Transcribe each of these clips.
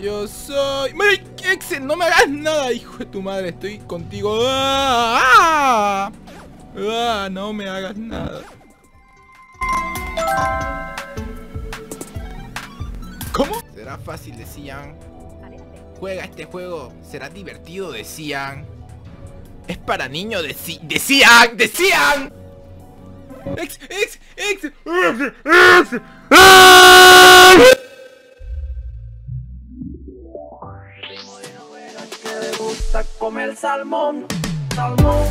Yo soy... ¡Mira, Excel! ¡No me hagas nada, hijo de tu madre! Estoy contigo. ¡Ah! ¡Ah! ¡Ah! No me hagas nada. ¿Cómo? Será fácil, decían. Juega este juego, será divertido, decían. Es para niños, deci decían, decían. Ex, ex, ex, ex, ex. ¡Ah! Salmón, salmón.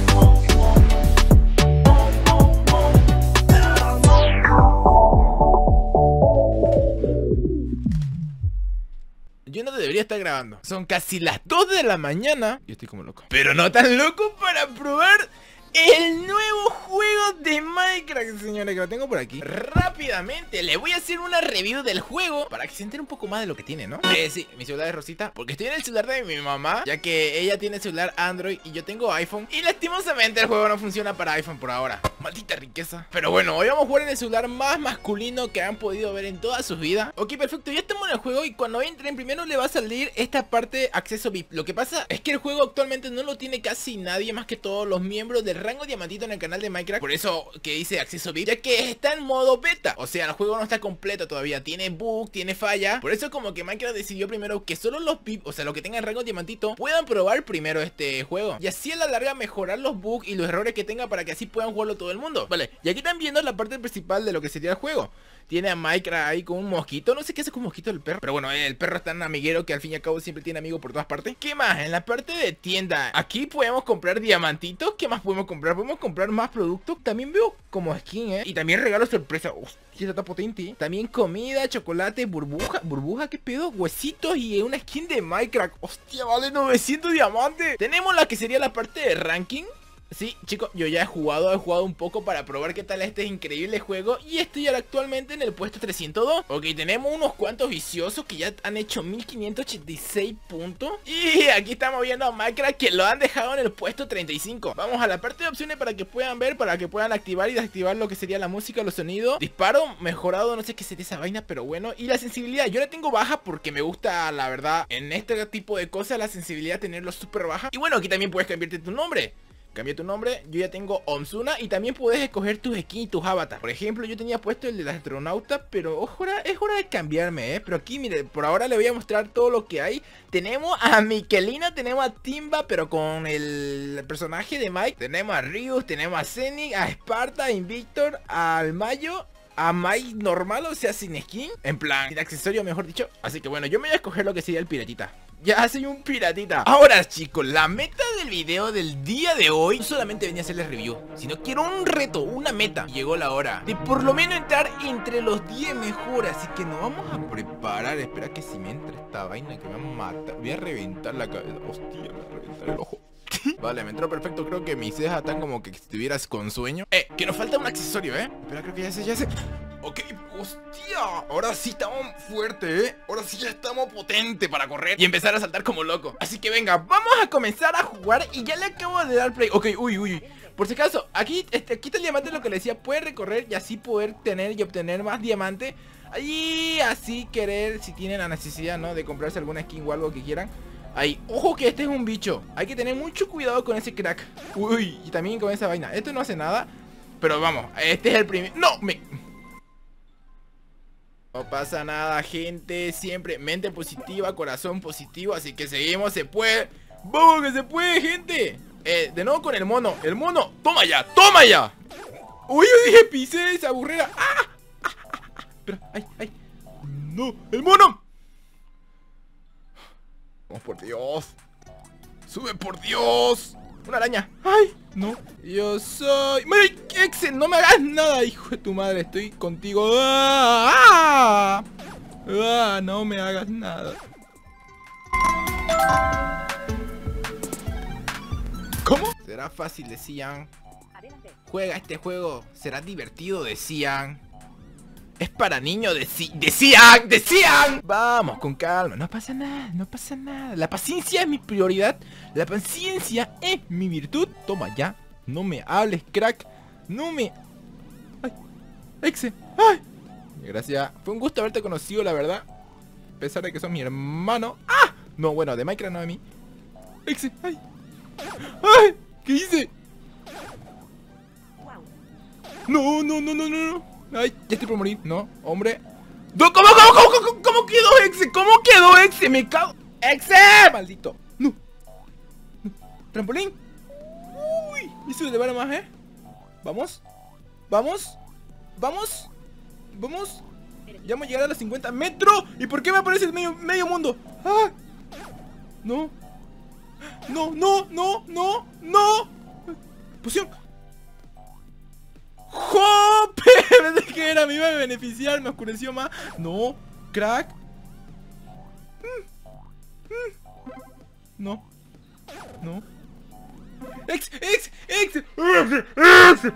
Yo no debería estar grabando. Son casi las 2 de la mañana. Yo estoy como loco. Pero no tan loco para probar el nuevo juego de Minecraft, señores, que lo tengo por aquí. Rápidamente, le voy a hacer una review del juego para que se entere un poco más de lo que tiene, ¿no? Eh, sí, mi celular es Rosita, porque estoy en el celular de mi mamá, ya que ella tiene celular Android y yo tengo iPhone. Y lastimosamente el juego no funciona para iPhone por ahora. Maldita riqueza. Pero bueno, hoy vamos a jugar en el celular más masculino que han podido ver en toda sus vidas. Ok, perfecto, ya estamos en el juego y cuando entren primero le va a salir esta parte acceso VIP. Lo que pasa es que el juego actualmente no lo tiene casi nadie más que todos los miembros del rango diamantito en el canal de Minecraft. Por eso que dice acceso VIP, ya que está en modo beta. O sea, el juego no está completo todavía. Tiene bug, tiene falla. Por eso como que Minecraft decidió primero que solo los VIP, o sea, los que tengan rango diamantito, puedan probar primero este juego. Y así a la larga mejorar los bugs y los errores que tenga para que así puedan jugarlo todo el mundo. Vale, y aquí están viendo la parte principal de lo que sería el juego. Tiene a Minecraft ahí con un mosquito. No sé qué hace con un mosquito el perro. Pero bueno, el perro es tan amiguero que al fin y al cabo siempre tiene amigos por todas partes. ¿Qué más? En la parte de tienda. Aquí podemos comprar diamantitos. ¿Qué más podemos comprar? Podemos comprar más productos. También veo como skin, ¿eh? Y también regalos sorpresa. Hostia, está potente. También comida, chocolate, burbuja. ¿Burbuja? ¿Qué pedo? Huesitos y una skin de Minecraft. Hostia, vale 900 diamantes. Tenemos la que sería la parte de ranking. Sí, chicos, yo ya he jugado, he jugado un poco para probar qué tal este increíble juego Y estoy ahora actualmente en el puesto 302 Ok, tenemos unos cuantos viciosos que ya han hecho 1586 puntos. Y aquí estamos viendo a Minecraft que lo han dejado en el puesto 35 Vamos a la parte de opciones para que puedan ver, para que puedan activar y desactivar lo que sería la música, los sonidos. Disparo mejorado, no sé qué sería esa vaina, pero bueno. Y la sensibilidad, yo la tengo baja porque me gusta, la verdad, en este tipo de cosas la sensibilidad tenerlo súper baja. Y bueno, aquí también puedes cambiarte tu nombre Cambia tu nombre, yo ya tengo Omsuna y también puedes escoger tus skins y tus avatars. Por ejemplo, yo tenía puesto el de las astronautas, pero ojo, es hora de cambiarme, ¿eh? Pero aquí, mire, por ahora le voy a mostrar todo lo que hay. Tenemos a Mikelina, tenemos a Timba, pero con el personaje de Mike. Tenemos a Rius, tenemos a Zenith, a Sparta, a Invictor, al Mayo a Mike normal, o sea, sin skin. En plan, sin accesorio, mejor dicho. Así que bueno, yo me voy a escoger lo que sería el piratita. Ya soy un piratita Ahora chicos, la meta del video del día de hoy No solamente venía a hacerles review Sino quiero un reto, una meta Llegó la hora de por lo menos entrar entre los 10 mejores Así que nos vamos a preparar Espera que si me entra esta vaina que me va a matar Voy a reventar la cabeza Hostia, me a reventar el ojo Vale, me entró perfecto, creo que mis cejas están como que estuvieras con sueño. Eh, que nos falta un accesorio, ¿eh? Espera, creo que ya sé, ya sé. Ok, hostia, ahora sí estamos fuerte, ¿eh? Ahora sí ya estamos potente para correr y empezar a saltar como loco. Así que venga, vamos a comenzar a jugar y ya le acabo de dar play. Ok, uy, uy, por si acaso, aquí, este, aquí está el diamante, lo que le decía Puede recorrer y así poder tener y obtener más diamante. Y así querer, si tienen la necesidad, ¿no? De comprarse alguna skin o algo que quieran Ahí, ojo que este es un bicho Hay que tener mucho cuidado con ese crack Uy, y también con esa vaina Esto no hace nada Pero vamos, este es el primer... ¡No! Me... No pasa nada, gente. Siempre mente positiva, corazón positivo. Así que seguimos, se puede. ¡Vamos que se puede, gente! Eh, de nuevo con el mono. El mono. ¡Toma ya! ¡Toma ya! ¡Uy, yo dije pisé esa burrera! ¡Ah! ¡Ah! Espera, ¡ay! ¡ay! ¡No! ¡El mono! ¡Vamos por Dios! ¡Sube por Dios! ¡Una araña! ¡Ay! No Yo soy... ¡Mira, Excel! ¡No me hagas nada, hijo de tu madre! Estoy contigo ¡Ah! ¡Ah! No me hagas nada ¿Cómo? Será fácil, decían Juega este juego, será divertido, decían es para niños, deci decían, decían Vamos, con calma, no pasa nada, no pasa nada La paciencia es mi prioridad La paciencia es mi virtud Toma ya, no me hables, crack No me... Ay, Exe, ay Gracias, fue un gusto haberte conocido, la verdad pesar de que son mi hermano. ¡Ah! No, bueno, de Minecraft no de mí. Exe, ay. ¡Ay! ¿Qué hice? No, no, no, no, no, no. Ay, ya estoy por morir. No, hombre. No, ¿Cómo, cómo, cómo, cómo, cómo quedó Exe? ¿Cómo quedó Exe? Me cago. ¡Exe! Maldito. No. Trampolín. Uy, eso de vara más, ¿eh? Vamos. Vamos. Vamos. Vamos. Ya hemos llegado a los 50 metros. ¿Y por qué me aparece el medio, mundo? ¡Ah! No. No, no, no, no, no. Poción. ¡Jope! Pensé que era, me iba a beneficiar, me oscureció más. No, crack. Mm, mm. No. No. ¡Ex! ¡Ex! ¡Ex! ¡Ex!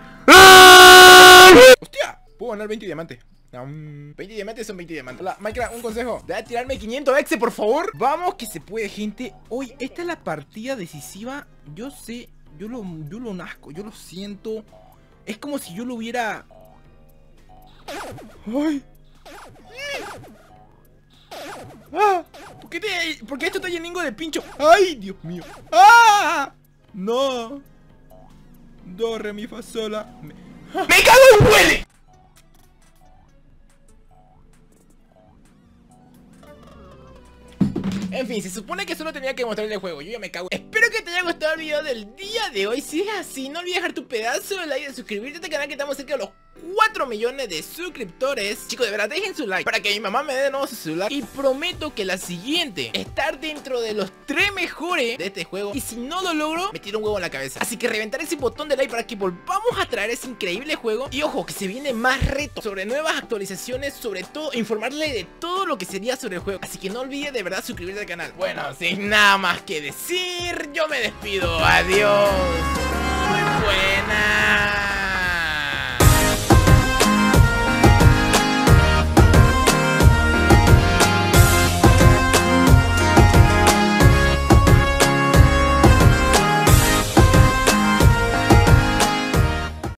¡Hostia! Puedo ganar 20 diamantes. Um, 20 diamantes son 20 diamantes. Hola, Minecraft, un consejo. Deja de tirarme 500 exe, por favor. Vamos, que se puede, gente. Hoy, esta es la partida decisiva. Yo sé, yo lo, yo lo nazco, yo lo siento. Es como si yo lo hubiera... ¡Ay! ¡Ah! ¿Por qué, te, ¿Por qué esto está lleningo de pincho? ¡Ay, Dios mío! ¡Ah! ¡No! Do, re, mi, fa, sola Me, ¡Me cago en huele! En fin, se supone que solo tenía que mostrarle el juego, yo ya me cago Espero que te haya gustado el video del día de hoy Si es así, no olvides dejar tu pedazo de like y suscribirte a este canal que estamos cerca de los 4 millones de suscriptores. Chicos, de verdad, dejen su like para que mi mamá me dé de nuevo su celular. Y prometo que la siguiente, estar dentro de los 3 mejores de este juego. Y si no lo logro, me tiro un huevo en la cabeza. Así que reventar ese botón de like para que volvamos a traer ese increíble juego. Y ojo, que se viene más retos sobre nuevas actualizaciones Sobre todo, informarle de todo lo que sería sobre el juego. Así que no olvides de verdad suscribirte al canal. Bueno, sin nada más que decir, yo me despido, adiós